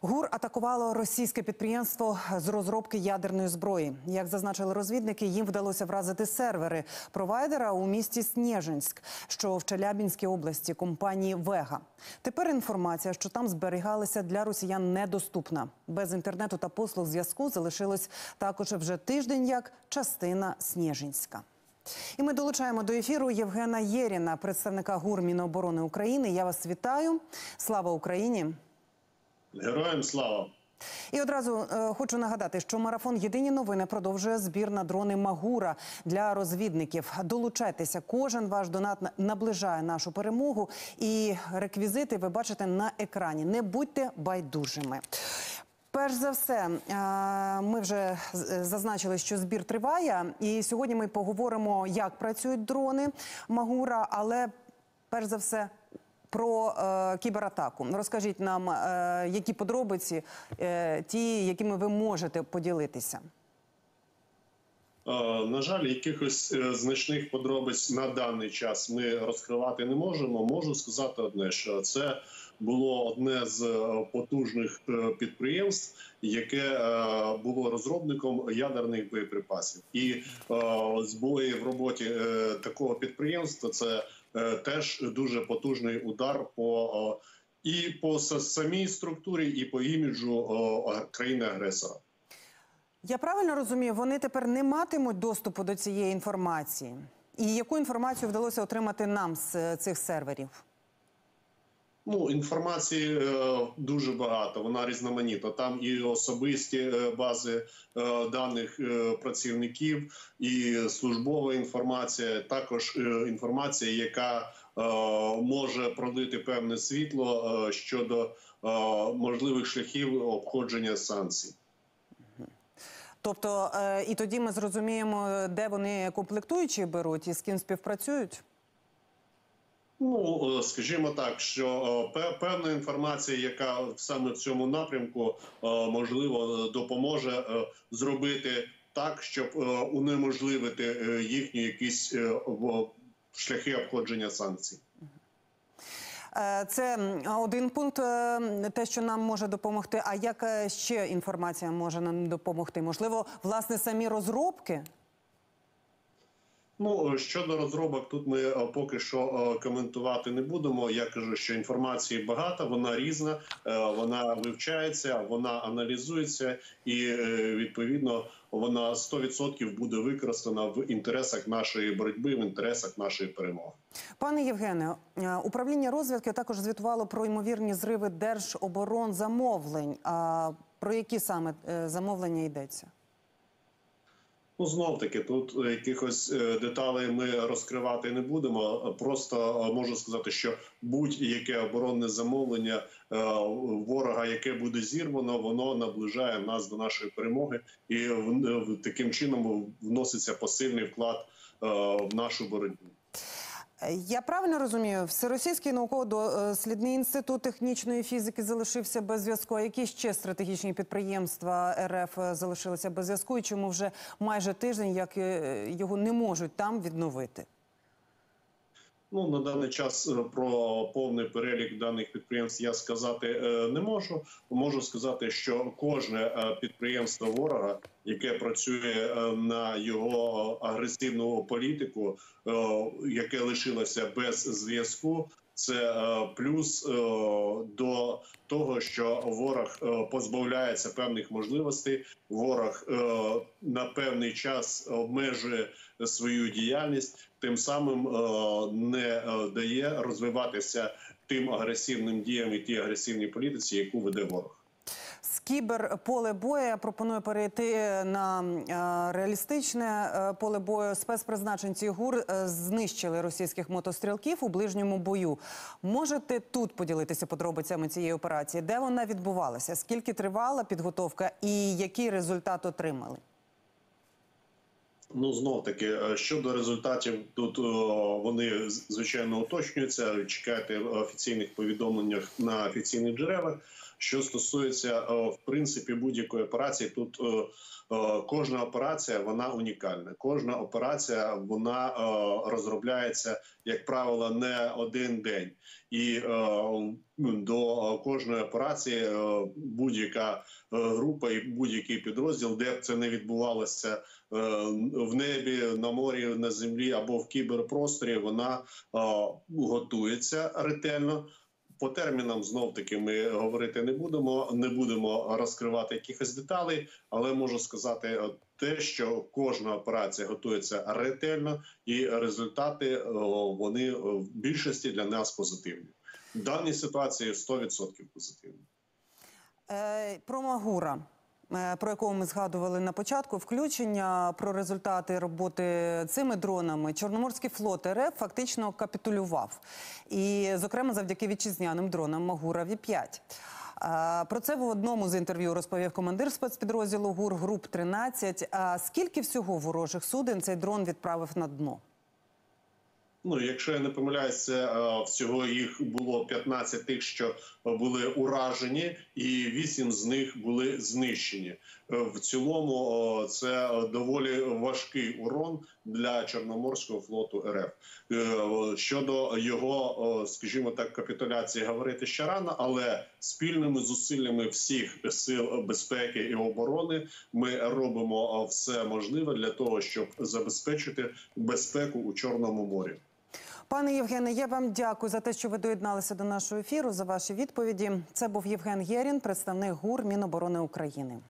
ГУР атакувало російське підприємство з розробки ядерної зброї. Як зазначили розвідники, їм вдалося вразити сервери провайдера у місті Снєжинськ, що в Челябінській області компанії Вега. Тепер інформація, що там зберігалися для росіян, недоступна. Без інтернету та послуг зв'язку залишилось також вже тиждень як частина Снєжинська. І ми долучаємо до ефіру Євгена Єріна, представника ГУР Міноборони України. Я вас вітаю. Слава Україні! Героям слава! І одразу е, хочу нагадати, що марафон Єдині новини продовжує збір на дрони Магура для розвідників. Долучайтеся, кожен ваш донат наближає нашу перемогу. І реквізити ви бачите на екрані. Не будьте байдужими. Перш за все, е, ми вже зазначили, що збір триває, і сьогодні ми поговоримо, як працюють дрони Магура, але перш за все. Про е, кібератаку розкажіть нам, е, які подробиці, е, ті, якими ви можете поділитися. Е, На жаль, якихось е, значних подробиць на даний час ми розкривати не можемо. Можу сказати одне, що це було одне з е, потужних підприємств, яке було розробником ядерних боєприпасів, і збої в роботі такого підприємства це теж дуже потужний удар по е, і по самій структурі, і по іміджу е, країни-агресора. Я правильно розумію, вони тепер не матимуть доступу до цієї інформації. І яку інформацію вдалося отримати нам з е, цих серверів? Ну, інформації е, дуже багато, вона різноманітна. Там і особисті е, бази е, даних працівників, і службова інформація, також інформація, яка може пролити певне світло щодо можливих шляхів обходження санкцій. Тобто, і тоді ми зрозуміємо, де вони комплектуючі беруть і з ким співпрацюють. Ну, е, скажімо так, що е, певна інформація, яка саме в цьому напрямку е, можливо допоможе зробити так, щоб унеможливити їхні якісь шляхи обходження санкцій. Це один пункт, те, що нам може допомогти. А як е, ще інформація може нам допомогти? Можливо, власне, самі розробки? Ну е, щодо розробок, тут ми е, поки що е, коментувати не будемо. Я кажу, що інформації багато, вона різна, вона вивчається, вона аналізується, і відповідно вона 100% буде використана в інтересах нашої боротьби, в інтересах нашої перемоги. Пане Євгене, управління розвідки також звітувало про ймовірні зриви держоборонзамовлень. А про які саме замовлення йдеться? Ну, знов таки, тут е, якихось е, деталей ми розкривати не будемо. Просто е, можу сказати, що будь-яке оборонне замовлення ворога, яке буде зірвано, воно наближає нас до нашої перемоги, і таким чином вноситься посильний вклад в нашу боротьбу. Я правильно розумію, Всеросійський науково-дослідний інститут технічної фізики залишився без зв'язку. А які ще стратегічні підприємства РФ е, залишилися без зв'язку? І чому вже майже тиждень, як е, його не можуть там відновити? Ну на даний час е, про повний перелік даних підприємств я сказати не можу. Можу сказати, що кожне підприємство ворога, яке працює е, на його агресивну політику, е, яке лишилося без зв'язку. Це е, плюс до того, що ворог позбавляється певних можливостей. Ворог на певний час обмежує свою діяльність, тим самим не дає розвиватися тим агресивним діям і тій агресивній політиці, яку веде ворог. Кіберполе бою я пропоную перейти на е, реалістичне е, поле бою. Спецпризначенці ГУР е, знищили російських мотострілків у ближньому бою. Можете тут поділитися подробицями цієї операції? Де вона відбувалася? Скільки тривала підготовка і який результат отримали? Ну знов таки е, щодо результатів, тут е, вони звичайно уточнюються. Чекайте офіційних повідомленнях на офіційних джерелах. Що стосується е, в принципі будь-якої операції, тут кожна операція вона унікальна. Кожна операція вона розробляється, як правило, не один день, і до кожної операції будь-яка група і будь-який підрозділ, де б це не відбувалося е, в небі, на морі, на землі або в кіберпросторі, вона е, готується ретельно. По термінам знов таки ми говорити не будемо, не будемо розкривати якихось деталей, але можу сказати е, те, що кожна операція готується ретельно, і результати е, вони е, в більшості для нас позитивні. В даній ситуації 100% позитивні. Е, Про Магура, е, про якого ми згадували на початку, включення про результати роботи цими дронами. Чорноморський флот РФ фактично капітулював. І, зокрема, завдяки вітчизняним дронам Магура Ві-5. Е, Про це в одному з інтерв'ю розповів командир спецпідрозділу ГУР груп 13. А скільки всього ворожих суден цей дрон відправив на дно? Ну, якщо я не помиляюся, е, всього їх було 15 тих, що були уражені, і 8 з них були знищені. Е, В цілому це е, доволі важкий урон для Чорноморського флоту РФ. Щодо його, скажімо так, капітуляції говорити ще рано, але спільними зусиллями всіх сил безпеки і оборони ми робимо все можливе для того, щоб забезпечити безпеку у Чорному морі. Пане Євгене, я вам дякую за те, що ви доєдналися до нашого ефіру за ваші відповіді. Це був Євген Єрін, представник ГУР Міноборони України.